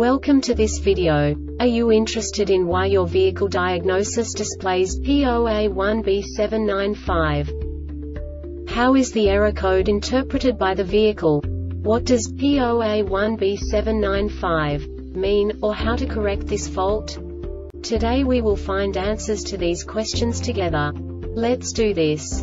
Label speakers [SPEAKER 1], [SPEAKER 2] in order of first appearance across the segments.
[SPEAKER 1] Welcome to this video. Are you interested in why your vehicle diagnosis displays P0A1B795? How is the error code interpreted by the vehicle? What does P0A1B795 mean, or how to correct this fault? Today we will find answers to these questions together. Let's do this.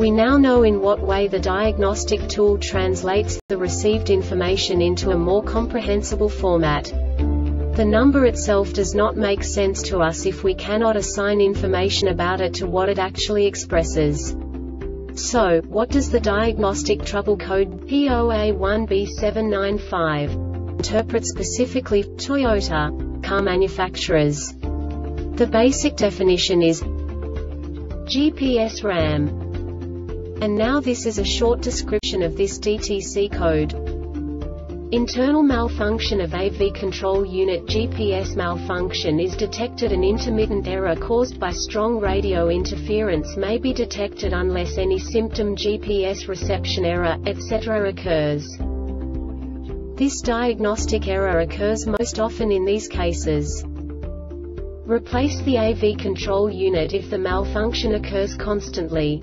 [SPEAKER 1] We now know in what way the diagnostic tool translates the received information into a more comprehensible format. The number itself does not make sense to us if we cannot assign information about it to what it actually expresses. So, what does the diagnostic trouble code P0A1B795 interpret specifically Toyota car manufacturers? The basic definition is GPS RAM and now this is a short description of this DTC code. Internal malfunction of AV control unit GPS malfunction is detected an intermittent error caused by strong radio interference may be detected unless any symptom GPS reception error, etc. occurs. This diagnostic error occurs most often in these cases. Replace the AV control unit if the malfunction occurs constantly.